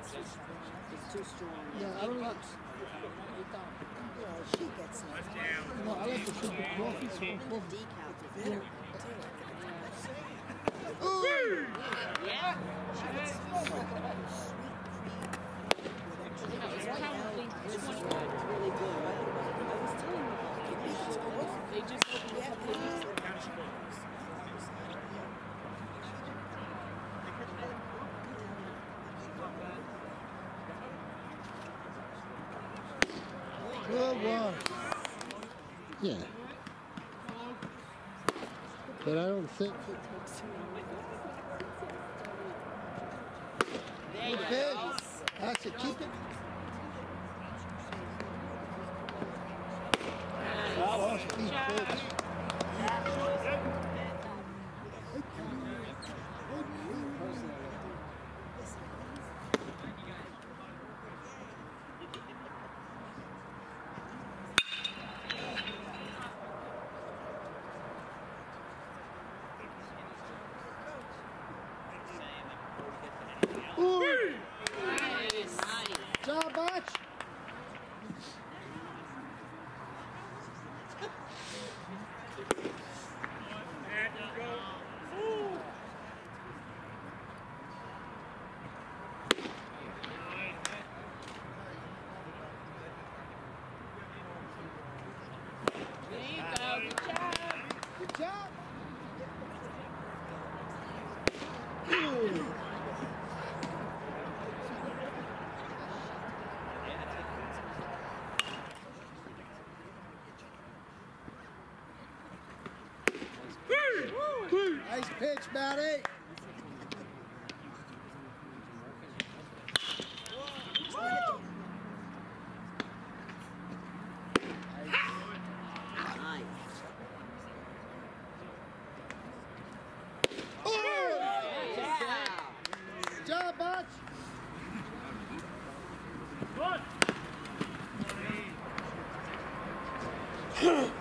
It's, it's too strong. Yeah, I don't like. Well, she gets it. No, I like the coffee. So And the coffee. decal to Bitter, Yeah. Good one. Yeah. But I don't think. Okay. That's it. Keep it. Speed pitch. Ooh, Nice. Nice. job, Butch. Nice pitch, Matty. Huh?